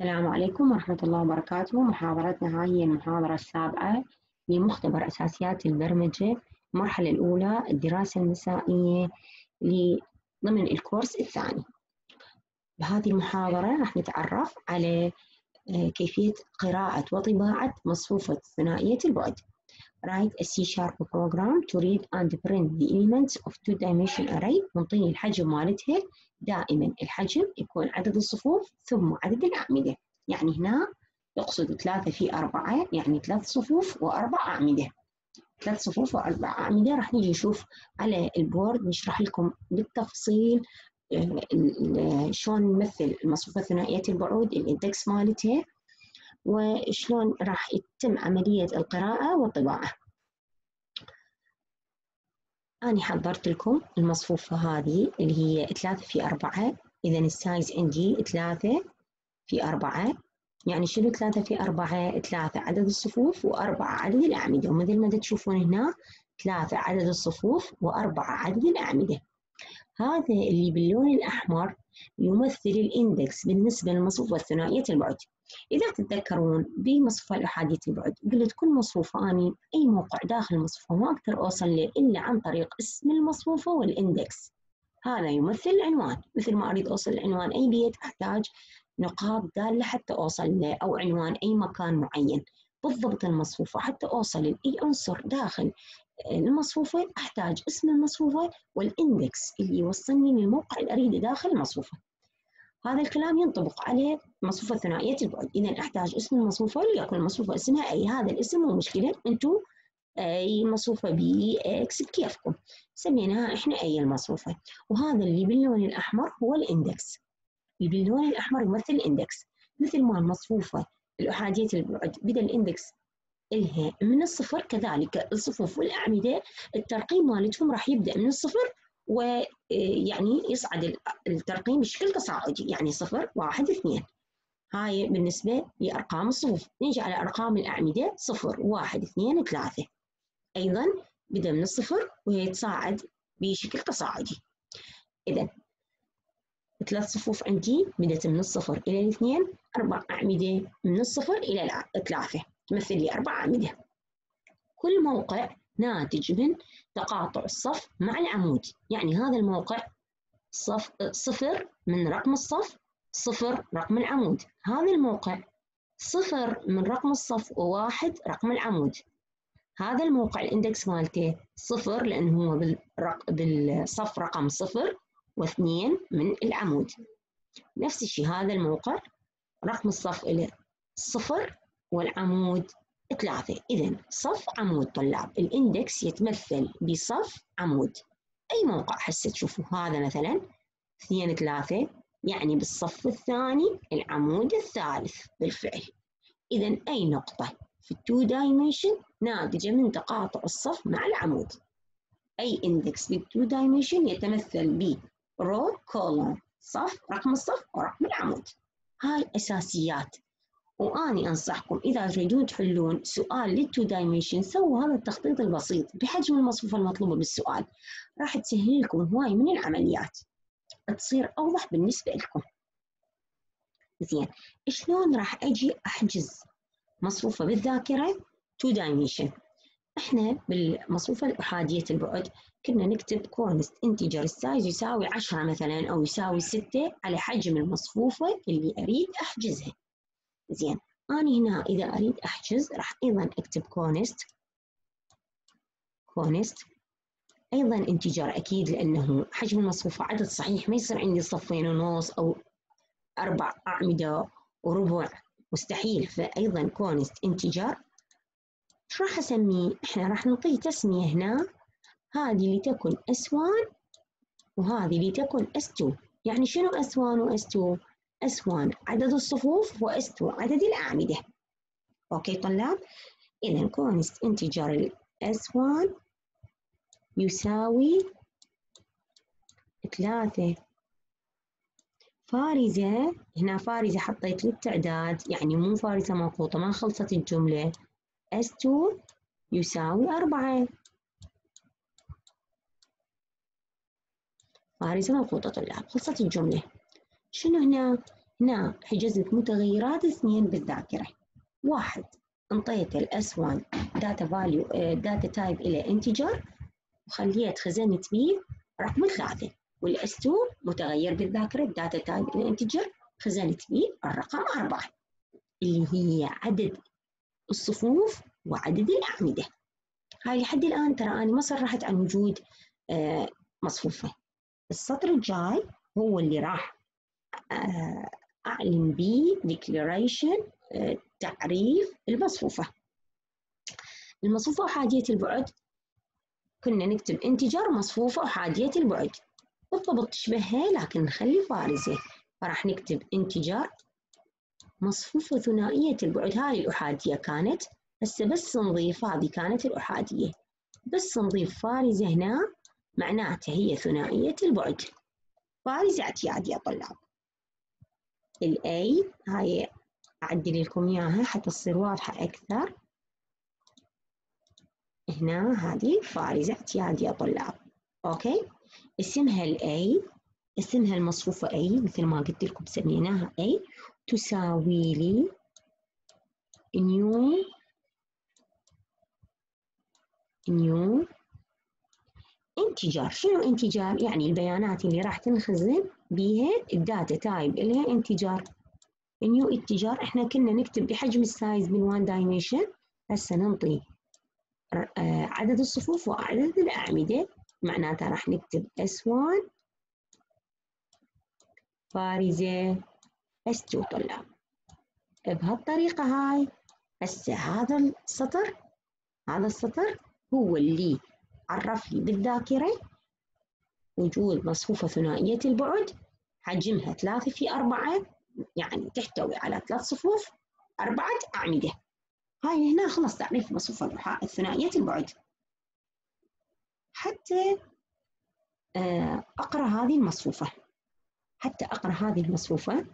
السلام عليكم ورحمة الله وبركاته. محاضرتنا هاي هي المحاضرة السابعة لمختبر أساسيات البرمجة المرحلة الأولى الدراسة المسائية ضمن الكورس الثاني. بهذه المحاضرة راح نتعرف على آه، كيفية قراءة وطباعة مصفوفة ثنائية البعد. Write a C-sharp program to read and print the elements of two-dimension array. ونطيني الحجم مالتها دائما الحجم يكون عدد الصفوف ثم عدد الأعمدة. يعني هنا يقصد ثلاثة في أربعة يعني ثلاث صفوف وأربع أعمدة. ثلاث صفوف وأربع أعمدة. راح نيجي نشوف على البورد نشرح لكم بالتفصيل آه، شلون نمثل المصفوفة ثنائية البعود الإندكس مالتها. وشلون راح يتم عملية القراءة والطباعة أنا حضرت لكم المصفوفة هذه اللي هي ثلاثة في أربعة إذا ال size عندي ثلاثة في أربعة. يعني شنو ثلاثة في أربعة؟ ثلاثة عدد الصفوف وأربعة عدد الأعمدة. ومثل ما تشوفون هنا ثلاثة عدد الصفوف وأربعة عدد الأعمدة. هذا اللي باللون الأحمر يمثل ال index بالنسبة للمصفوفة الثنائية البعد. إذا تتذكرون بمصفوفة الأحادية البعد قلت كل مصفوفة أني أي موقع داخل المصفوفة ما أقدر أوصل له إلا عن طريق اسم المصفوفة وال index. هذا يمثل العنوان مثل ما أريد أوصل لعنوان أي بيت أحتاج نقاط دالة حتى أوصل له أو عنوان أي مكان معين. بالضبط المصفوفة حتى أوصل لأي عنصر داخل المصفوفة أحتاج اسم المصفوفة والإندكس اللي يوصلني للموقع اللي أريده داخل المصفوفة. هذا الكلام ينطبق على مصفوفة ثنائية البعد. إذا أحتاج اسم المصفوفة ليكن المصفوفة اسمها أي هذا الاسم مو مشكلة أنتم أي مصفوفة B X بكيفكم. سميناها إحنا A المصفوفة. وهذا اللي باللون الأحمر هو ال index. اللي باللون الأحمر يمثل ال index مثل ما المصفوفة الأحادية البعد بدأ ال index إلها من الصفر كذلك الصفوف والأعمدة الترقيم مالتهم راح يبدأ من الصفر ويعني يصعد الترقيم بشكل تصاعدي يعني صفر واحد اثنين. هاي بالنسبة لأرقام الصفوف. نيجي على أرقام الأعمدة صفر واحد اثنين ثلاثة. أيضا بدأ من الصفر ويتصاعد بشكل تصاعدي. إذا ثلاث صفوف عندي بدأت من الصفر إلى الاثنين أربع أعمدة من الصفر إلى ثلاثة. تمثل لي أربع أعمدة. كل موقع ناتج من تقاطع الصف مع العمود. يعني هذا الموقع صف صفر من رقم الصف صفر رقم العمود. هذا الموقع صفر من رقم الصف وواحد رقم العمود. هذا الموقع الإندكس مالته صفر لأنه هو بالرق... بالصف رقم صفر واثنين من العمود. نفس الشيء هذا الموقع رقم الصف إلى صفر والعمود ثلاثة إذا صف عمود طلاب. الإندكس يتمثل بصف عمود. أي موقع هسه تشوفوا هذا مثلا؟ اثنين ثلاثة يعني بالصف الثاني العمود الثالث بالفعل. إذا أي نقطة في ال two dimension ناتجة من تقاطع الصف مع العمود. أي index بال two dimension يتمثل ب row column صف رقم الصف ورقم العمود. هاي أساسيات وأني أنصحكم إذا تريدون تحلون سؤال لل two dimension سووا هذا التخطيط البسيط بحجم المصفوفه المطلوبه بالسؤال. راح تسهل لكم هواي من العمليات. تصير أوضح بالنسبة لكم. زين شلون راح أجي أحجز مصفوفه بالذاكرة؟ two dimension إحنا بالمصفوفه الاحاديه البعد كنا نكتب const integer ال size يساوي 10 مثلا أو يساوي 6 على حجم المصفوفه اللي أريد أحجزها. زين. أنا هنا إذا أريد أحجز راح أيضا أكتب const. const. أيضا integer أكيد لأنه حجم المصفوفة عدد صحيح ما يصير عندي صفين ونص أو أربع أعمدة وربع. مستحيل. فأيضا const integer. شو راح أسميه؟ إحنا راح نعطيه تسمية هنا. هذه لتكن S1 وهذه لتكن S2 يعني شنو S1 و S2؟ S1 عدد الصفوف و S2 عدد الأعمدة. okay طلاب إذا const integer ال S1 يساوي ثلاثة. فارزة هنا فارزة حطيت للتعداد يعني مو فارزة منقوطة ما خلصت الجملة. S2 يساوي أربعة. فارزة منقوطة طلاب خلصت الجملة. شنو هنا؟ هنا حجزت متغيرات اثنين بالذاكرة. واحد انطيت ال S1 data value data type إلى integer وخليت خزنت بيه رقم ثلاثة وال S2 متغير بالذاكرة data type إلى integer خزنت بيه الرقم أربعة. اللي هي عدد الصفوف وعدد الأعمدة. هاي لحد الآن ترى أنا ما صرحت عن وجود آه، مصفوفة. السطر الجاي هو اللي راح أعلن به declaration آه، تعريف المصفوفة. المصفوفة أحادية البعد. كنا نكتب انتجر مصفوفة أحادية البعد. بالضبط تشبهها لكن نخلي بارزة فراح نكتب انتجر مصفوفة ثنائية البعد. هاي الأحادية كانت. هسه بس نضيف هذه كانت الأحادية. بس نضيف فارزة هنا معناته هي ثنائية البعد. فارزة اعتيادي يا طلاب. الأي هاي أعدل لكم إياها حتى تصير واضحة أكثر. هنا هذه فارزة اعتيادي يا طلاب أوكي؟ اسمها الأي اسمها المصفوفة أي مثل ما قلت لكم سميناها أي تساوي لي new new integer شنو integer يعني البيانات اللي راح تنخزن بيها ال data type إلها integer. new integer إحنا كنا نكتب بحجم ال size من one dimension هسه ننطي آه، عدد الصفوف وعدد الأعمدة. معناتها راح نكتب S1 بارزة S2 طلاب بهالطريقة هاي هسه هذا السطر هذا السطر هو اللي عرف لي بالذاكرة. وجود مصفوفة ثنائية البعد حجمها ثلاثة في أربعة يعني تحتوي على ثلاث صفوف أربعة أعمدة. هاي هنا خلص تعريف مصفوفة الثنائية البعد. حتى آه، أقرأ هذه المصفوفة. حتى أقرأ هذه المصفوفة.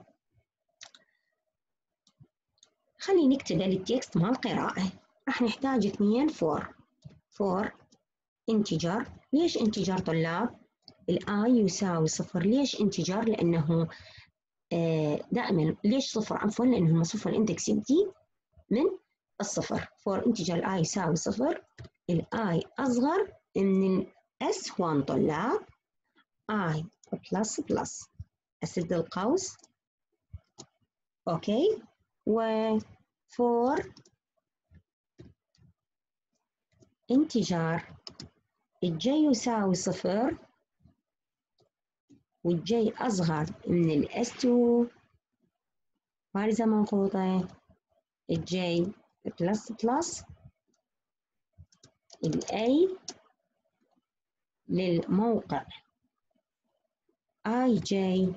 خليني نكتب ال text مال القراءة. راح نحتاج اثنين for for integer ليش integer طلاب؟ ال i يساوي صفر. ليش integer؟ لأنه آه، دائما ليش صفر؟ عفوا لأنه المصفوفة ال index يبدي من الصفر. for integer ال i يساوي صفر. ال i أصغر من ال S1 طلاب i plus plus أسد القوس okay. و فور انتجار الجي يساوي صفر. وال j أصغر من ال S2 فارزة منقوطة ال j plus plus ال a للموقع. i j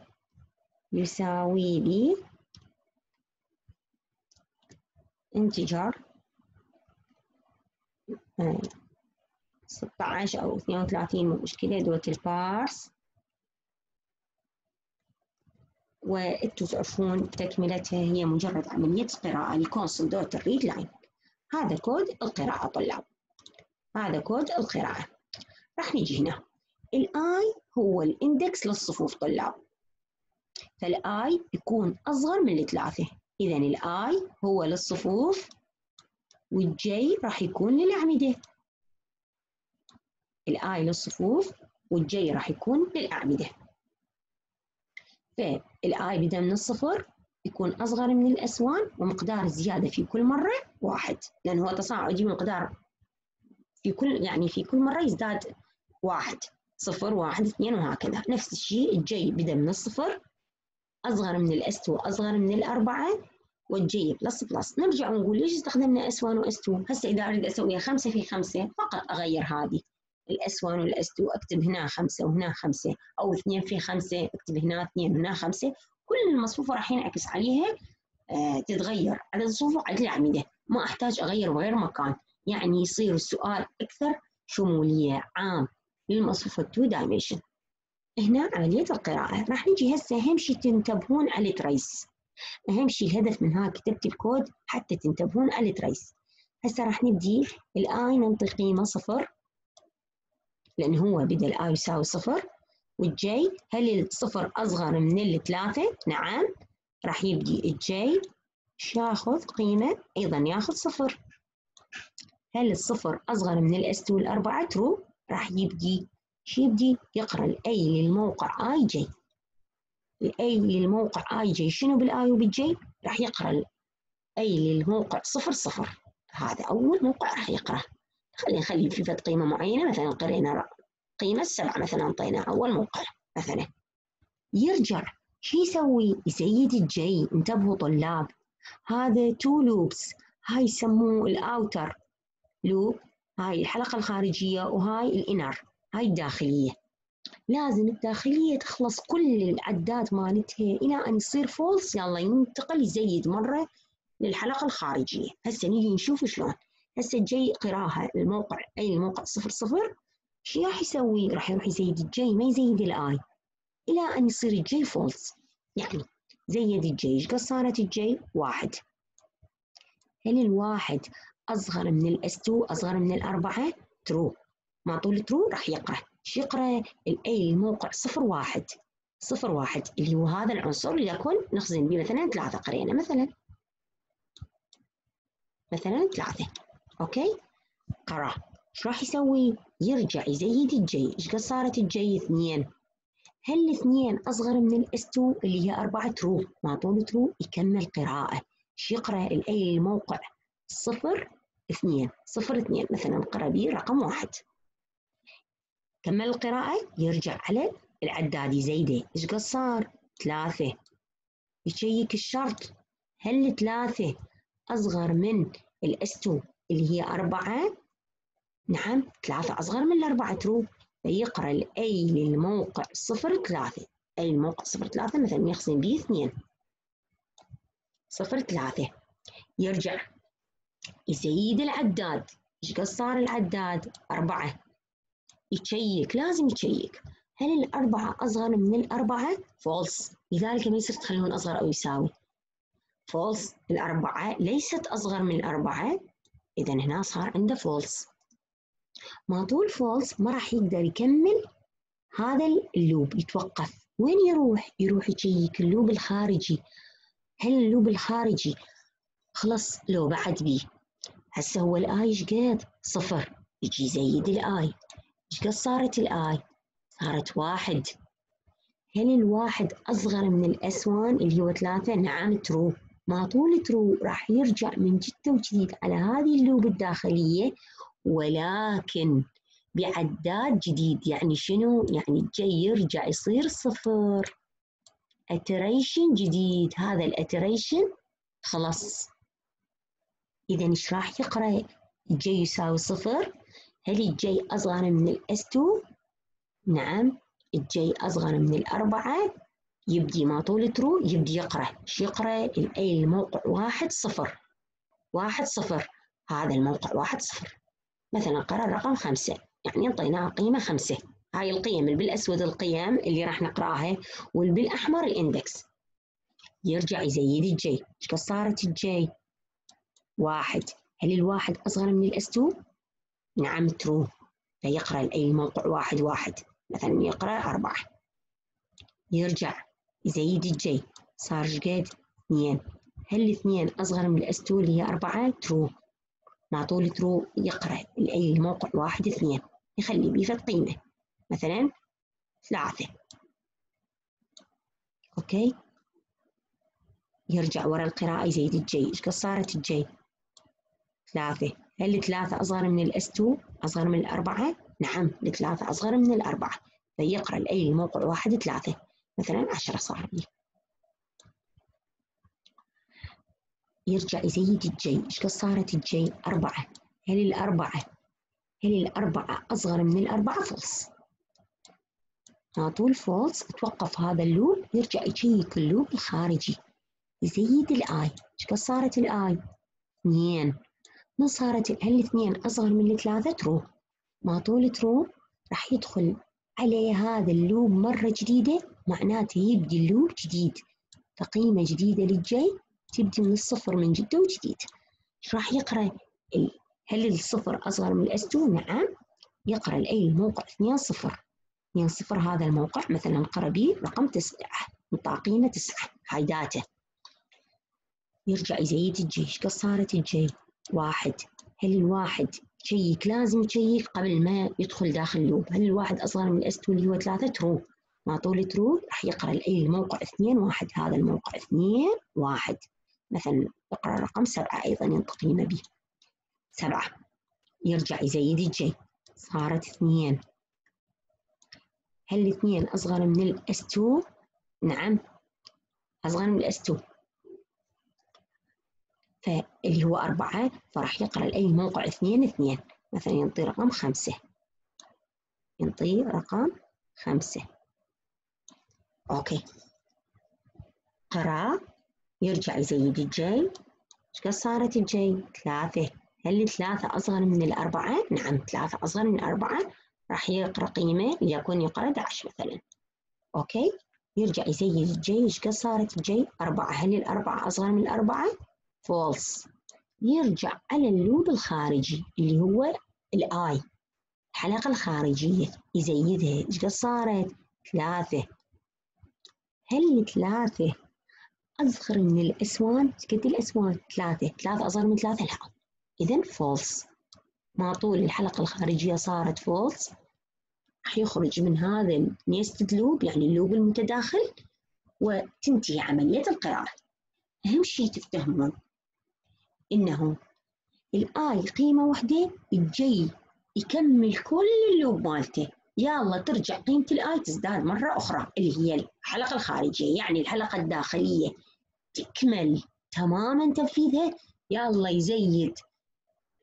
يساوي لي integer 16 أو 32 مو مشكلة dot ال parse وأنتم تعرفون تكملتها هي مجرد عملية قراءة ل console dot ال read line. هذا كود القراءة طلاب. هذا كود القراءة. راح نيجي هنا. ال i هو ال index للصفوف طلاب. فال i يكون أصغر من الثلاثة اذا ال i هو للصفوف وال j راح يكون للأعمدة. ال i للصفوف وال j راح يكون للأعمدة. فال i بدأ من الصفر يكون أصغر من ال S1 ومقدار الزيادة في كل مرة واحد لأن هو تصاعدي مقدار في كل يعني في كل مرة يزداد واحد صفر واحد اثنين وهكذا. نفس الشيء ال j بدأ من الصفر أصغر من ال S أصغر من الأربعة وال j plus plus نرجع ونقول ليش استخدمنا S1 و S2 هسه إذا أريد أسويها 5 في 5 فقط أغير هذه. ال S1 وال S2 اكتب هنا 5 وهنا 5 أو 2 في 5 أكتب هنا 2 وهنا 5 كل المصفوفة راح ينعكس عليها آه تتغير. عدد الصفوف وعدد الأعمدة. ما أحتاج أغير بغير مكان. يعني يصير السؤال أكثر شمولية عام. للمصفوفة 2 dimension هنا عمليه القراءة. راح نجي هسه أهم شيء تنتبهون على ال trace أهم شيء الهدف من هاي كتبت الكود حتى تنتبهون على ال trace هسه راح نبدي ال i ننطي قيمه صفر لأن هو بدا ال i يساوي صفر وال j هل الصفر أصغر من الثلاثة؟ نعم. راح يبدي ال j إيش ياخذ قيمة أيضا ياخذ صفر. هل الصفر أصغر من ال S2 الأربعة true راح يبدي شو يبدي يقرأ ال a للموقع i j ال a للموقع i j شنو بال i وبال j راح يقرأ ال a للموقع صفر صفر. هذا أول موقع راح يقرأ. خلينا نخلي في فد قيمة معينة مثلا قرينا قيمة سبعة مثلا أعطيناها أول موقع مثلا. يرجع. شو يسوي؟ يزيد ال j. انتبهوا طلاب. هذا two loops هاي يسموه ال outer loop هاي الحلقة الخارجية وهاي ال inner. هاي الداخلية. لازم الداخلية تخلص كل العداد مالتها. إلى أن يصير false يلا ينتقل يزيد مرة للحلقة الخارجية. هسه نيجي نشوف شلون. هسه جاي قراها الموقع أي الموقع صفر صفر شو راح يسوي؟ راح يروح يزيد ال J ما يزيد ال I إلى أن يصير ال J false يعني زيد ال J إيش قد صارت ال J؟ واحد هل الواحد أصغر من ال S 2 أصغر من الأربعة؟ true ما طول true راح يقرأ إيش يقرأ؟ ال A الموقع صفر واحد صفر واحد اللي هو هذا العنصر اللي يكون نخزن به مثلا ثلاثة قرينا مثلا مثلا ثلاثة okay؟ قرأ. إيش راح يسوي؟ يرجع يزيد ال J إيش قد صارت ال J؟ اثنين. هل الاثنين أصغر من ال S 2 اللي هي أربعة true ما طول true يكمل قراءة. إيش يقرأ؟ ال A الموقع صفر اثنين. صفر اثنين. مثلا قرأ به رقم واحد. كمل القراءة. يرجع على العداد يزيده. إيش قد صار؟ ثلاثة. يشيك الشرط. هل ثلاثة أصغر من ال S 2 اللي هي أربعة؟ نعم ثلاثة أصغر من الأربعة. true. فيقرأ ال A للموقع صفر ثلاثة. A الموقع صفر ثلاثة مثلا يخزن به اثنين. صفر ثلاثة. يرجع. يزيد العداد. إيش قد صار العداد؟ أربعة. يتشيك. لازم يتشيك. هل الأربعة أصغر من الأربعة؟ false. لذلك ما يصير تخلون أصغر أو يساوي. false. الأربعة ليست أصغر من الأربعة. إذا هنا صار عنده فولس ما طول false ما راح يقدر يكمل هذا ال loop يتوقف. وين يروح؟ يروح يشيك ال loop الخارجي. هل ال loop الخارجي؟ خلص لو بعد بيه. هسه هو ال I إيش قد؟ صفر. يجي يزيد ال I. إيش قد صارت ال I؟ صارت واحد. هل الواحد أصغر من ال S 1 اللي هو ثلاثة؟ نعم true ما طول true راح يرجع من جد وجديد على هذه ال loop الداخلية ولكن بعداد جديد. يعني شنو؟ يعني ال J يرجع يصير صفر. iteration جديد. هذا ال iteration خلاص. اذا إيش راح يقرأ؟ ال J يساوي صفر. هل ال J أصغر من ال S 2 نعم. ال J أصغر من الاربعه يبدي ما طول true يبدي يقرأ. إيش يقرأ ال A الموقع واحد صفر. واحد صفر. هذا الموقع واحد صفر. مثلا قرا رقم خمسة. يعني انطيناه قيمة خمسة. هاي القيم اللي بالأسود القيم اللي راح نقرأها والبالأحمر ال index. يرجع يزيد ال J. إيش صارت ال J؟ واحد. هل الواحد أصغر من ال S 2 نعم true. فيقرأ A موقع واحد واحد. مثلا يقرأ أربعة. يرجع. يزيد ال J. صار قد اثنين. هل الاثنين أصغر من ال S 2 اللي هي أربعة؟ true. ما طول true يقرأ ال A موقع واحد اثنين. يخلي بيه فد قيمة مثلا ثلاثة. okay. يرجع ورا القراءة يزيد ال J. إيش قد صارت ال J؟ ثلاثة. هل الثلاثة أصغر من ال S 2 أصغر من الأربعة؟ نعم الثلاثة أصغر من الأربعة. فيقرأ ال A موقع واحد ثلاثة. مثلا عشرة صار لي يرجع يزيد ال J. إيش قد صارت ال J؟ أربعة. هل الأربعة؟ هل الأربعة أصغر من الأربعة؟ false. ما طول false. توقف هذا ال loop. يرجع يشيك ال loop الخارجي. يزيد ال I. إيش قد صارت ال I؟ اثنين. من صارت هل الاثنين أصغر من الثلاثة true. ما طول true. راح يدخل عليه هذا ال loop مرة جديدة. معناته يبدي ال loop جديد. فقيمة جديدة لل J تبدي من الصفر من جد وجديد. راح يقرأ هل الصفر أصغر من ال S 2 نعم. يقرأ ال A الموقع 2 صفر. 2 صفر هذا الموقع مثلا قرأ به رقم 9 انطيناه 9 هاي data يرجع يزيد ال J. إيش قد صارت ال J؟ واحد. هل الواحد تشيك لازم تشيك قبل ما يدخل داخل ال loop هل الواحد أصغر من ال S 2 اللي هو ثلاثة؟ true. ما طول true راح يقرأ ال A الموقع اثنين واحد هذا الموقع اثنين واحد. مثلا يقرأ رقم سبعة أيضا ينطق قيمة به سبعة. يرجع يزيد ال J صارت اثنين. هل الاثنين أصغر من ال S 2 نعم. أصغر من ال S 2 فاللي هو أربعة فراح يقرأ ال A موقع اثنين اثنين. مثلا ينطي رقم خمسة. ينطي رقم خمسة. okay. قرأ يرجع يزيد ال J إيش قد صارت ال J؟ ثلاثة. هل الثلاثة أصغر من الأربعة؟ نعم ثلاثة أصغر من الأربعة. راح يقرأ قيمة ليكون يقرأ 11 مثلا. okay؟ يرجع يزيد ال J إيش قد صارت ال J؟ أربعة. هل الأربعة أصغر من الأربعة؟ false يرجع على ال loop الخارجي اللي هو ال I الحلقة الخارجية. يزيدها. إيش قد صارت؟ ثلاثة. هل الثلاثة أصغر من الأسوان؟ قد الأسوان؟ ثلاثة ثلاثة أصغر من ثلاثة؟ لا. إذا false ما طول الحلقة الخارجية صارت false راح يخرج من هذا ال nested loop يعني ال loop المتداخل وتنتهي عملية القراءة أهم شيء تفتهمون إنه ال i قيمة واحدة ال j يكمل كل ال loop مالته. يلا ترجع قيمة ال i تزداد مرة أخرى اللي هي الحلقة الخارجية يعني الحلقة الداخلية. تكمل تماما تنفيذها. يلا يزيد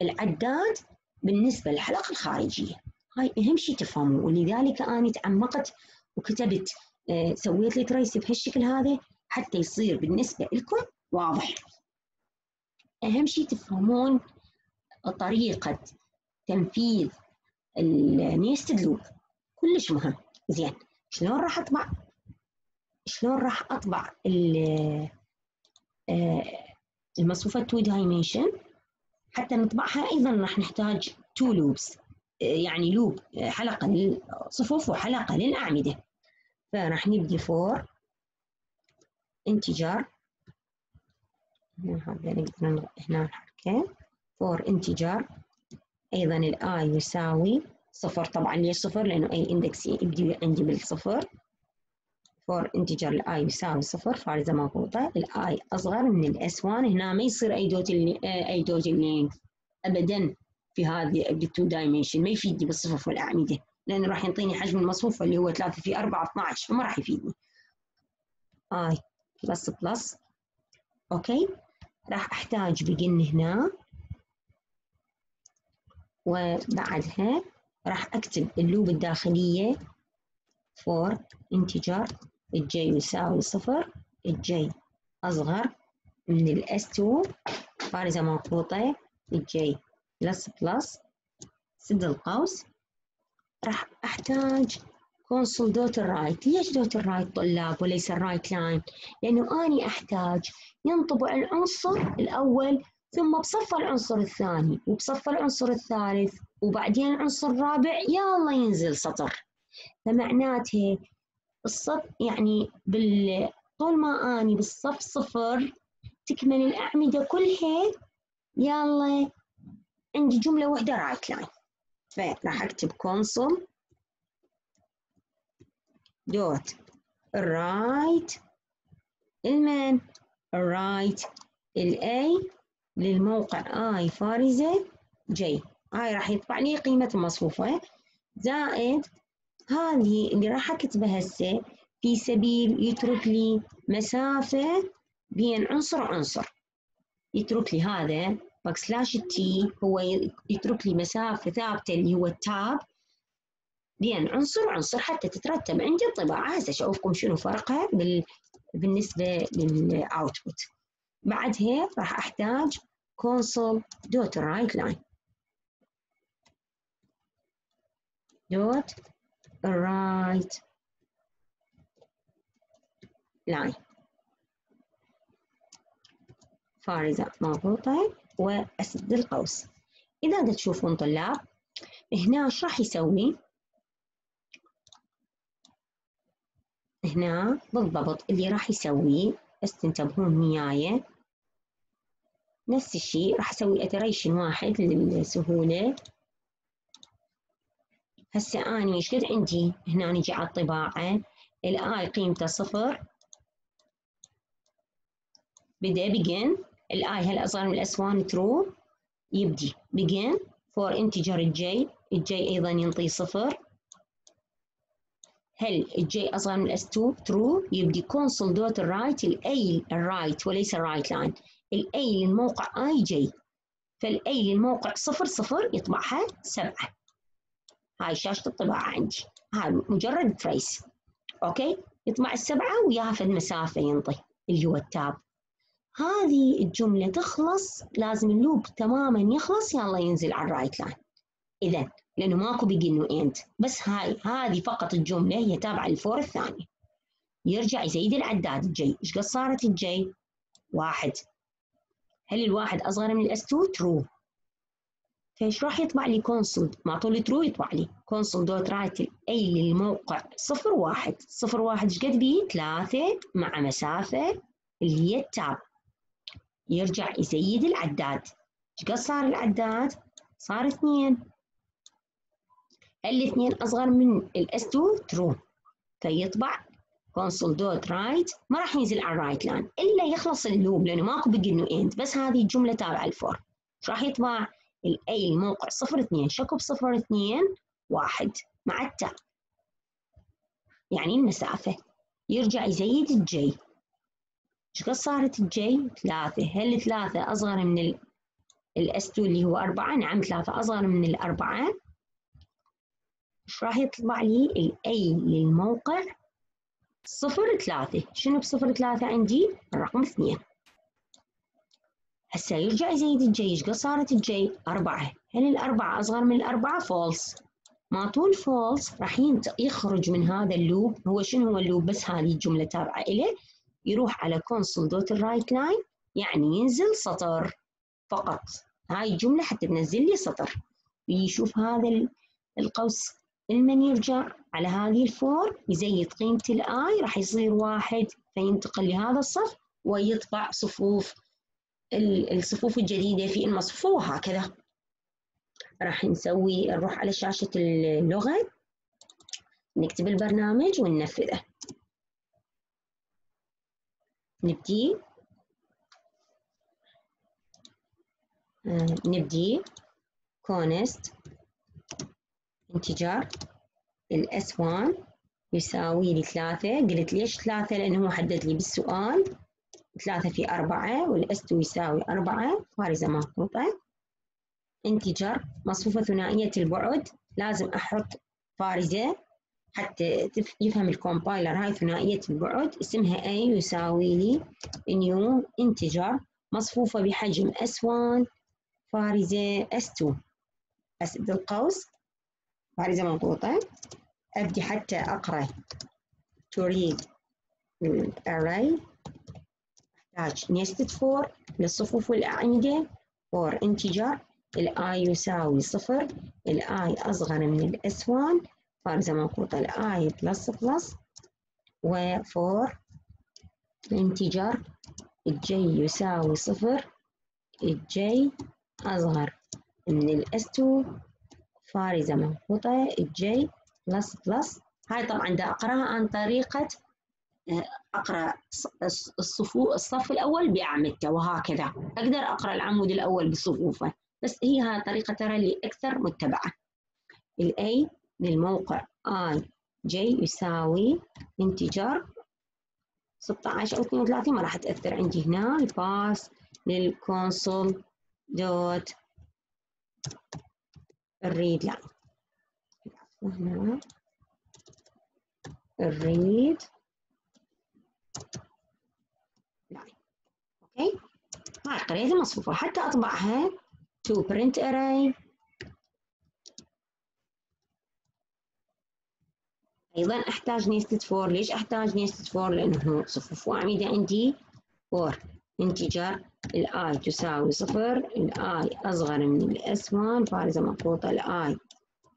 العداد بالنسبة للحلقة الخارجية. هاي أهم شيء تفهموا ولذلك أنا تعمقت وكتبت آه سويت لي trace بهالشكل هذا حتى يصير بالنسبة لكم واضح. أهم شيء تفهمون طريقة تنفيذ ال nested loop كلش مهم. زين. شلون راح أطبع؟ شلون راح أطبع المصفوفة 2 dimension حتى نطبعها أيضا راح نحتاج two loops يعني loop حلقة للصفوف وحلقة للأعمدة. فراح نبدي for integer هذا نقدر هنا نحركه. for integer أيضا ال i يساوي صفر. طبعا ليش صفر؟ لأنه أي index يبدي عندي بالصفر for integer ال i يساوي صفر. فارزة منقوطة ال i أصغر من ال S 1 هنا ما يصير A dot A dot length أبدا في هذه بال two dimension ما يفيدني بالصفوف والأعمدة لأنه راح يعطيني حجم المصفوفة اللي هو 3 في 4 12 فما راح يفيدني. i plus plus okay. راح أحتاج begin هنا. وبعدها راح أكتب ال loop الداخلية for integer ال j يساوي صفر ال j أصغر من ال S 2 فارزة منقوطة ال j plus plus سد القوس. راح أحتاج console dot ال write ليش dot ال write طلاب وليس ال write line لأنه أني أحتاج ينطبع العنصر الأول ثم بصف العنصر الثاني وبصف العنصر الثالث وبعدين العنصر الرابع يلا ينزل سطر. فمعناته الصف يعني بال طول ما أني بالصف صفر تكمل الأعمدة كلها يلا عندي جملة واحدة write line. فراح أكتب console. dot ال write المن ال write ال A للموقع i فارزة j هاي راح يطبع لي قيمة المصفوفه زائد هذه اللي راح أكتبها هسه في سبيل يترك لي مسافة بين عنصر وعنصر. يترك لي هذا backslash t هو يترك لي مسافة ثابتة اللي هو ال tab بين عنصر وعنصر حتى تترتب عندي الطباعة. هسه أشوفكم شنو فرقها بال... بالنسبة لل output بعدها راح أحتاج console دوت right line. فارزة مربوطة وأسد القوس. إذا تشوفون طلاب هنا إيش راح يسوي؟ هنا بالضبط اللي راح يسويه بس تنتبهون وياي. نفس الشيء راح أسوي iteration واحد للسهولة. هسه آني إيش قد عندي؟ هنا نجي على الطباعة. ال i قيمته صفر. بدأ begin. ال i هل اصغر من ال S1 true. يبدي. begin. for integer ال j ال j أيضا ينطي صفر. هل ال j أصغر من ال S 2 true. يبدي console dot ال write ال A ال write وليس ال write line ال A للموقع i j فال A للموقع صفر صفر يطبعها سبعة. هاي شاشة الطباعة عندي. هاي مجرد trace okay؟ يطبع السبعة وياها فد مسافة ينطي اللي هو ال tab. هذه الجملة تخلص لازم ال loop تماما يخلص يلا ينزل على ال write line. إذا لأنه ماكو begin end بس هاي هذه فقط الجملة هي تابعة لل for الثاني. يرجع يزيد العداد ال j. إيش قد صارت ال j؟ واحد. هل الواحد أصغر من ال S 2؟ true فايش راح يطبع لي console ما طول true يطبع لي console. dot write A للموقع صفر واحد. صفر واحد إيش قد بيه؟ ثلاثة مع مسافة اللي هي ال tab. يرجع يزيد العداد. إيش قد صار العداد؟ صار اثنين. الاثنين أصغر من ال S 2 true. فيطبع console dot write. ما راح ينزل على ال write line إلا يخلص ال loop لأنه ماكو begin end بس هذه الجمله تابعة ال for إيش راح يطبع؟ ال A الموقع صفر اثنين شكو بصفر اثنين واحد مع ال tab. يعني المسافة. يرجع يزيد ال j إيش قد صارت ال j؟ ثلاثة. هل ثلاثة أصغر من ال S 2 اللي هو أربعة؟ نعم ثلاثة أصغر من الأربعة إيش راح يطلع لي ال A للموقع؟ صفر ثلاثة. شنو بصفر ثلاثة عندي؟ الرقم اثنين. هسه يرجع يزيد ال j إيش قد صارت ال j؟ أربعة. هل الأربعة أصغر من الأربعة؟ false ما طول false راح يخرج من هذا ال loop. هو شنو هو ال loop؟ بس هذه الجملة تابعة إليه يروح على console dot ال write line يعني ينزل سطر فقط. هاي الجملة حتى تنزل لي سطر. يشوف هذا القوس. لمن يرجع على هذه الفور يزيد قيمة الآي راح يصير واحد. فينتقل لهذا الصف ويطبع صفوف. الصفوف الجديدة في المصفوفة وهكذا. راح نسوي نروح على شاشة اللغة نكتب البرنامج وننفذه. نبدي. آه، نبدي. const integer. ال S 1 يساوي لي 3 قلت ليش 3 لأنه هو حدد لي بالسؤال. 3 في 4 وال S 2 يساوي 4 فارزة منقوطة integer مصفوفة ثنائية البعد. لازم أحط فارزة حتى يفهم ال compiler. هاي ثنائية البعد اسمها A يساوي لي new integer مصفوفة بحجم S1 فارزة S2 أسد القوس فارزة منقوطة أبدي حتى أقرأ. تريد ال array أحتاج nested for للصفوف والأعمدة for integer ال i يساوي صفر ال i أصغر من ال S 1 فارزة منقوطة ال i plus plus و for integer ال j يساوي صفر ال j أصغر من ال S 2 فارزة منقوطة ال j plus plus هاي طبعا دا أقرأها عن طريقة الصفوف الصف الأول بأعمدته وهكذا. أقدر أقرأ العمود الأول بصفوفه. بس هي هاي الطريقة ترى اللي أكثر متبعة. ال A للموقع I J يساوي integer 16 أو 32 ما راح تأثر عندي هنا. ال parse لل console dot ال read line هنا. ال read line okay؟ هاي قريت المصفوفة حتى أطبعها to print array. أيضا أحتاج nested for. ليش أحتاج nested for لأنه صفوف وأعمدة عندي for. integer i تساوي صفر. i أصغر من ال S 1 فارزة منقوطة i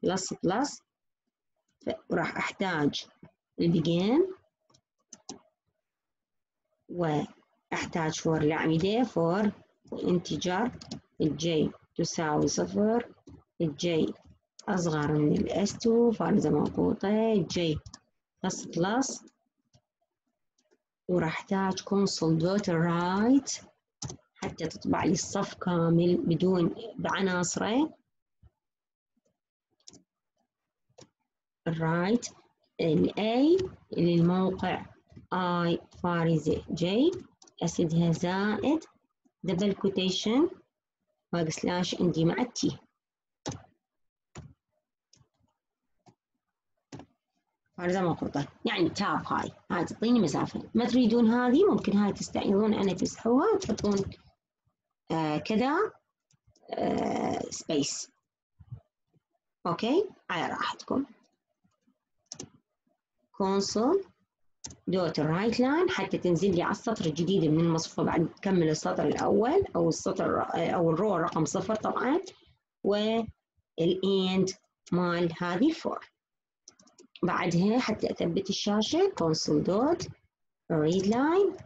plus plus وراح أحتاج ال begin وأحتاج for الأعمدة for integer ال j تساوي صفر ال j أصغر من ال S 2 فارزة منقوطة ال j plus plus وراح أحتاج console dot write حتى تطبع لي الصف كامل بدون بعناصره ال write ال A للموقع i فارزة j اسدها زائد double quotation back slash عندي مع ال T فارزة منقوطة يعني tab هاي. هاي تعطيني مسافة. ما تريدون هذه؟ ممكن هاي تستعيضون عنها تمسحوها وتحطون آه كذا آه space okay؟ على راحتكم. console dot ال write line حتى تنزل لي على السطر الجديد من المصفوفة بعد تكمل السطر الأول أو السطر أو ال row رقم صفر طبعا وال end مال هذه for بعدها حتى أثبت الشاشة console dot read line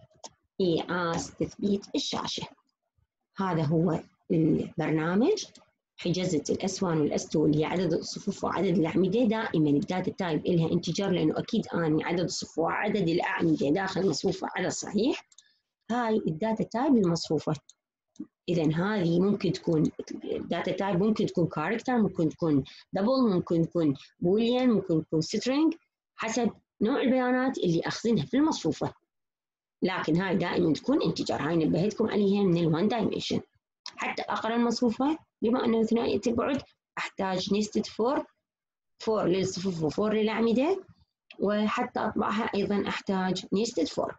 إيعاز تثبيت الشاشة. هذا هو البرنامج. حجزة الأسوان والأستو اللي هي عدد الصفوف وعدد الأعمدة دائما ال data type إلها integer لأنه أكيد أني عدد الصفوف وعدد الأعمدة داخل المصفوفة عدد صحيح هاي ال data type المصفوفة إذا هذه ممكن تكون ال data type ممكن تكون character ممكن تكون double ممكن تكون boolean ممكن تكون string حسب نوع البيانات اللي أخزنها في المصفوفة. لكن هاي دائما تكون integer هاي نبهتكم عليها من ال one dimension حتى أقرأ المصفوفة. بما أنه ثنائية البعد أحتاج nested for for للصفوف و for للأعمدة وحتى أطبعها أيضا أحتاج nested for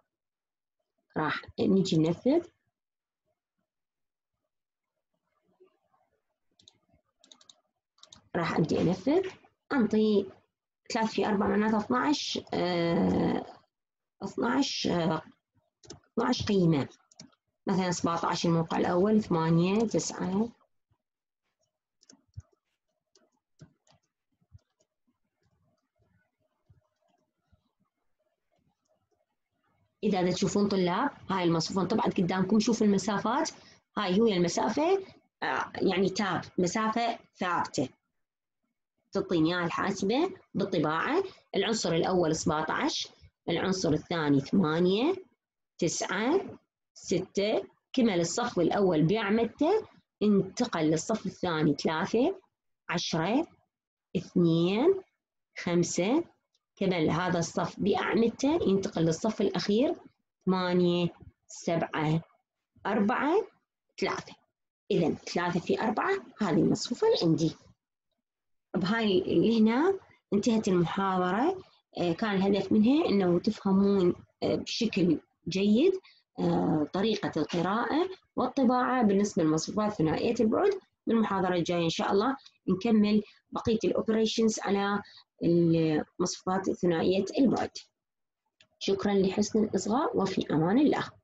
راح نجي ننفذ. راح أبدي أنفذ. أنطي 3 في 4 معناتها 12 آه 12 آه 12 قيمة. مثلا 17 الموقع الأول 8 9 إذا تشوفون طلاب هاي المصفوفة طبعا قدامكم شوفوا المسافات. هاي هي المسافة آه، يعني تاب مسافة ثابتة. تعطيني إياها الحاسبة بالطباعة. العنصر الأول 17 العنصر الثاني 8 9 6 كمل الصف الأول بأعمدته انتقل للصف الثاني 3 10 2 5 كمل هذا الصف. بأعمدته ينتقل للصف الأخير. 8 7 4 3 إذا 3 في 4 هذه المصفوفة اللي عندي. بهاي اللي هنا انتهت المحاضرة. آه، كان الهدف منها أنه تفهمون آه، بشكل جيد آه، طريقة القراءة والطباعة بالنسبة للمصفوفات ثنائية البعد. بالمحاضرة الجاية إن شاء الله نكمل بقية الأوبريشنز على المصفوفات ثنائية البعد شكرا لحسن الإصغاء وفي أمان الله.